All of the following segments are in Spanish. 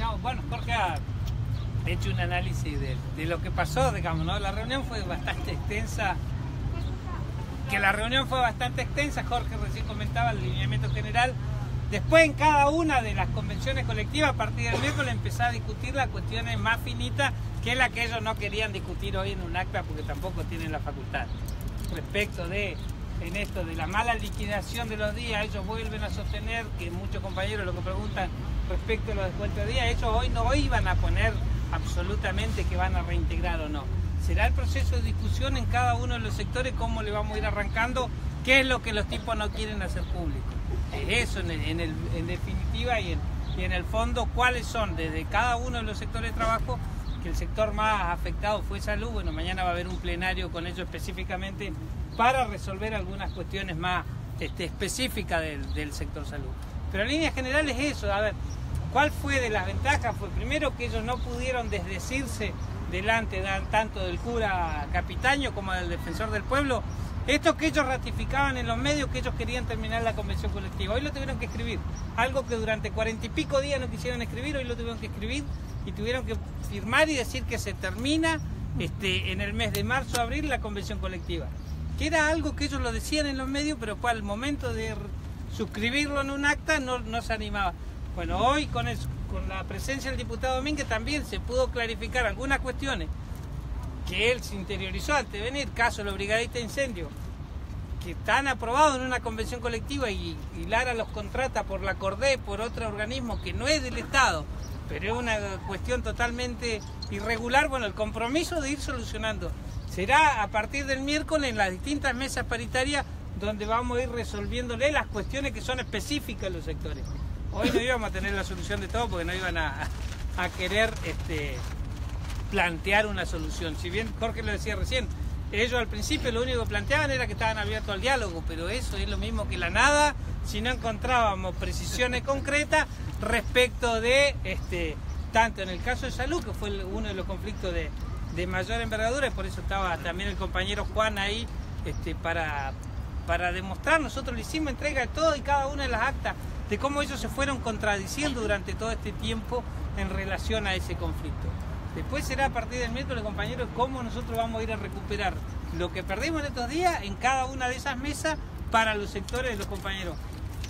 no, bueno, Jorge ha hecho un análisis de, lo que pasó, digamos, ¿no? La reunión fue bastante extensa, que la reunión fue bastante extensa, Jorge recién comentaba el lineamiento general, Después en cada una de las convenciones colectivas a partir del miércoles empezar a discutir las cuestiones más finitas que es la que ellos no querían discutir hoy en un acta porque tampoco tienen la facultad. Respecto de en esto de la mala liquidación de los días, ellos vuelven a sostener que muchos compañeros lo que preguntan respecto a los descuentos de días, ellos hoy no iban a poner absolutamente que van a reintegrar o no. Será el proceso de discusión en cada uno de los sectores cómo le vamos a ir arrancando, qué es lo que los tipos no quieren hacer público. Es eso en, definitiva y en, y en el fondo cuáles son desde cada uno de los sectores de trabajo que el sector más afectado fue salud. Bueno, mañana va a haber un plenario con ellos específicamente para resolver algunas cuestiones más este, específicas del, sector salud. Pero en líneas generales eso, a ver, ¿cuál fue de las ventajas? Fue primero que ellos no pudieron desdecirse delante tanto del cura Capitaño como del defensor del pueblo. Esto que ellos ratificaban en los medios que ellos querían terminar la convención colectiva. Hoy lo tuvieron que escribir. Algo que durante cuarenta y pico días no quisieron escribir, hoy lo tuvieron que escribir y tuvieron que firmar y decir que se termina este, en el mes de marzo o abril la convención colectiva. Que era algo que ellos lo decían en los medios, pero cual al momento de suscribirlo en un acta no, no se animaba. Bueno, hoy con, con la presencia del diputado Domínguez también se pudo clarificar algunas cuestiones que él se interiorizó antes de venir, caso de los brigadistas de incendio, que están aprobados en una convención colectiva y, Lara los contrata por la CORDE, por otro organismo que no es del Estado, pero es una cuestión totalmente irregular. Bueno, el compromiso de ir solucionando será a partir del miércoles en las distintas mesas paritarias donde vamos a ir resolviéndole las cuestiones que son específicas de los sectores. Hoy no íbamos a tener la solución de todo porque no iban a, querer este, plantear una solución. Si bien Jorge lo decía recién, ellos al principio lo único que planteaban era que estaban abiertos al diálogo, pero eso es lo mismo que la nada si no encontrábamos precisiones concretas respecto de, este, tanto en el caso de salud, que fue uno de los conflictos de, mayor envergadura, y por eso estaba también el compañero Juan ahí este, para, para demostrar, nosotros le hicimos entrega de todo y cada una de las actas, de cómo ellos se fueron contradiciendo durante todo este tiempo en relación a ese conflicto. Después será a partir del miércoles, compañeros, cómo nosotros vamos a ir a recuperar lo que perdimos en estos días en cada una de esas mesas para los sectores de los compañeros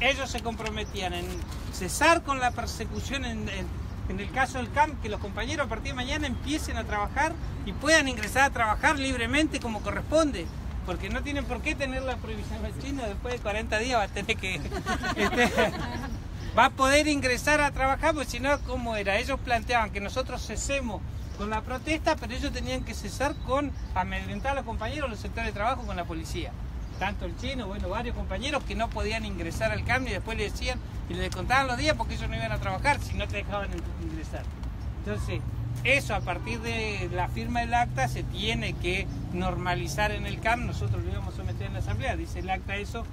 ellos se comprometían en cesar con la persecución en, el caso del CAMP, que los compañeros a partir de mañana empiecen a trabajar y puedan ingresar a trabajar libremente como corresponde. Porque no tienen por qué tener la prohibición del chino, después de 40 días va a tener que... Este, va a poder ingresar a trabajar, porque si no, ¿cómo era? Ellos planteaban que nosotros cesemos con la protesta, pero ellos tenían que cesar con amedrentar a los compañeros los sectores de trabajo con la policía tanto el chino, bueno, varios compañeros que no podían ingresar al cambio y después le decían y le descontaban los días porque ellos no iban a trabajar si no te dejaban ingresar. Entonces, eso a partir de la firma del acta se tiene que normalizar en el CAM, nosotros lo íbamos a someter en la asamblea, dice el acta eso,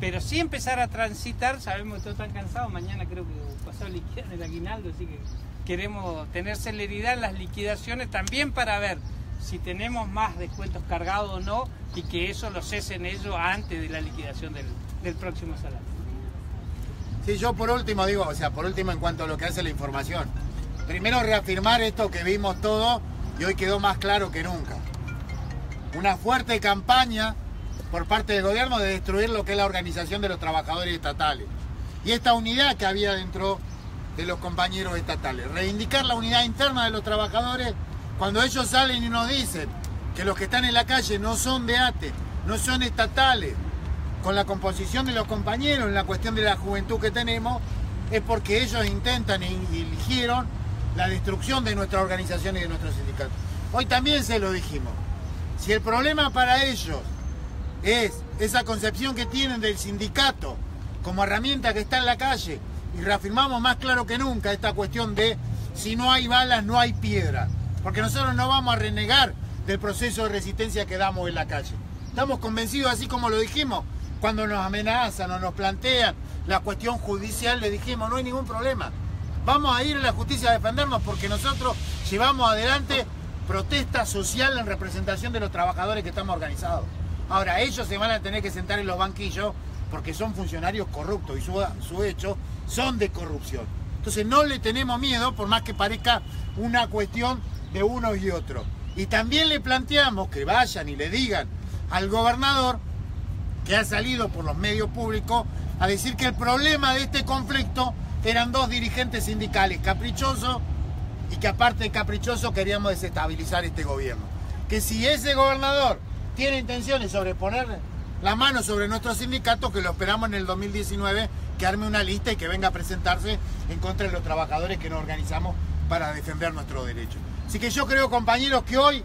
pero sí empezar a transitar, sabemos que todos están cansados, mañana creo que pasó el aguinaldo, así que queremos tener celeridad en las liquidaciones también para ver si tenemos más descuentos cargados o no y que eso lo cesen ellos antes de la liquidación del, próximo salario. Sí, yo por último digo, o sea, por último en cuanto a lo que hace la información. Primero reafirmar esto que vimos todo y hoy quedó más claro que nunca. Una fuerte campaña por parte del gobierno de destruir lo que es la organización de los trabajadores estatales. Y esta unidad que había dentro de los compañeros estatales. Reivindicar la unidad interna de los trabajadores cuando ellos salen y nos dicen que los que están en la calle no son de ATE, no son estatales, con la composición de los compañeros, en la cuestión de la juventud que tenemos, es porque ellos intentan y eligieron la destrucción de nuestra organización y de nuestros sindicatos. Hoy también se lo dijimos. Si el problema para ellos es esa concepción que tienen del sindicato como herramienta que está en la calle, y reafirmamos más claro que nunca esta cuestión de si no hay balas, no hay piedra porque nosotros no vamos a renegar del proceso de resistencia que damos en la calle. Estamos convencidos, así como lo dijimos, cuando nos amenazan o nos plantean la cuestión judicial, le dijimos, no hay ningún problema. Vamos a ir a la justicia a defendernos porque nosotros llevamos adelante protesta social en representación de los trabajadores que estamos organizados. Ahora, ellos se van a tener que sentar en los banquillos porque son funcionarios corruptos y su, su hecho son de corrupción. Entonces no le tenemos miedo, por más que parezca una cuestión de unos y otros. Y también le planteamos que vayan y le digan al gobernador que ha salido por los medios públicos a decir que el problema de este conflicto eran dos dirigentes sindicales caprichosos y que aparte de caprichoso queríamos desestabilizar este gobierno. Que si ese gobernador tiene intenciones sobre poner la mano sobre nuestro sindicato, que lo esperamos en el 2019, que arme una lista y que venga a presentarse en contra de los trabajadores que nos organizamos para defender nuestros derechos. Así que yo creo, compañeros, que hoy,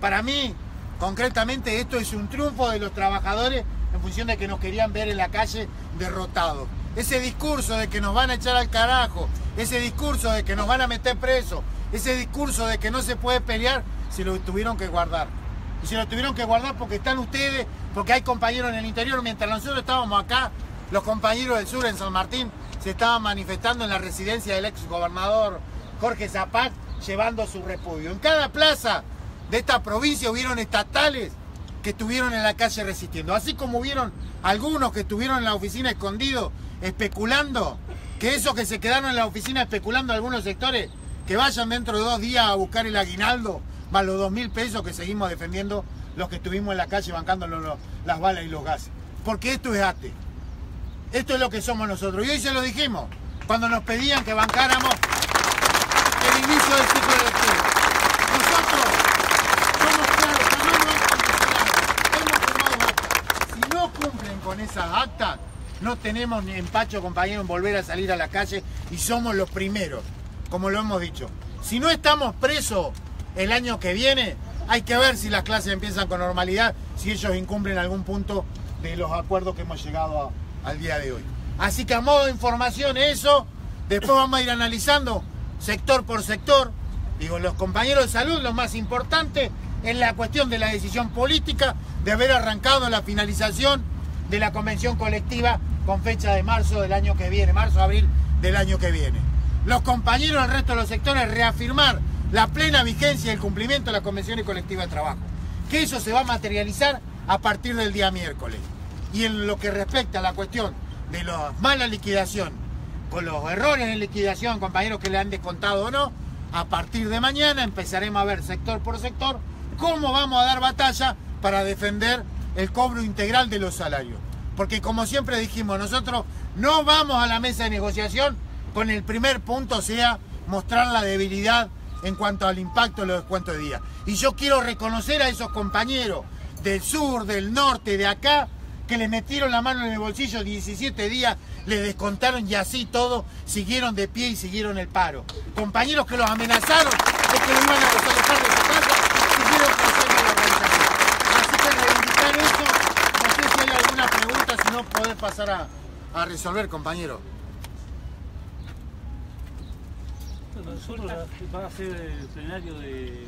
para mí, concretamente, esto es un triunfo de los trabajadores en función de que nos querían ver en la calle derrotados. Ese discurso de que nos van a echar al carajo, ese discurso de que nos van a meter presos, ese discurso de que no se puede pelear, se lo tuvieron que guardar. Y se lo tuvieron que guardar porque están ustedes, porque hay compañeros en el interior. Mientras nosotros estábamos acá, los compañeros del sur en San Martín se estaban manifestando en la residencia del ex gobernador Jorge Zapat, llevando su repudio. En cada plaza de esta provincia hubieron estatales que estuvieron en la calle resistiendo. Así como hubieron algunos que estuvieron en la oficina escondidos especulando, que esos que se quedaron en la oficina especulando algunos sectores, que vayan dentro de dos días a buscar el aguinaldo, más los dos mil pesos que seguimos defendiendo los que estuvimos en la calle bancando las balas y los gases. Porque esto es ATE. Esto es lo que somos nosotros. Y hoy se lo dijimos, cuando nos pedían que bancáramos el inicio del ciclo electivo. Nosotros somos claros, hemos tomado actas. Si no cumplen con esas actas, no tenemos empacho, compañero, en volver a salir a la calle y somos los primeros, como lo hemos dicho. Si no estamos presos el año que viene, hay que ver si las clases empiezan con normalidad, si ellos incumplen algún punto de los acuerdos que hemos llegado al día de hoy. Así que a modo de información eso, después vamos a ir analizando sector por sector. Digo, los compañeros de salud, lo más importante es la cuestión de la decisión política de haber arrancado la finalización de la convención colectiva con fecha de marzo del año que viene, marzo-abril del año que viene. Los compañeros del resto de los sectores reafirmar la plena vigencia y el cumplimiento de las convenciones colectivas de trabajo. Que eso se va a materializar a partir del día miércoles. Y en lo que respecta a la cuestión de la mala liquidación, con los errores en liquidación, compañeros que le han descontado o no, a partir de mañana empezaremos a ver sector por sector cómo vamos a dar batalla para defender el cobro integral de los salarios. Porque como siempre dijimos, nosotros no vamos a la mesa de negociación con el primer punto, sea mostrar la debilidad en cuanto al impacto de los descuentos de día. Y yo quiero reconocer a esos compañeros del sur, del norte, de acá, que le metieron la mano en el bolsillo 17 días, le descontaron y así todo, siguieron de pie y siguieron el paro. Compañeros que los amenazaron de que lo iban a desalojar de su casa, siguieron creciendo la organización. Así que reivindicar eso, no sé si hay alguna pregunta, si no a, a resolver, compañero. Nosotros va a ser el plenario de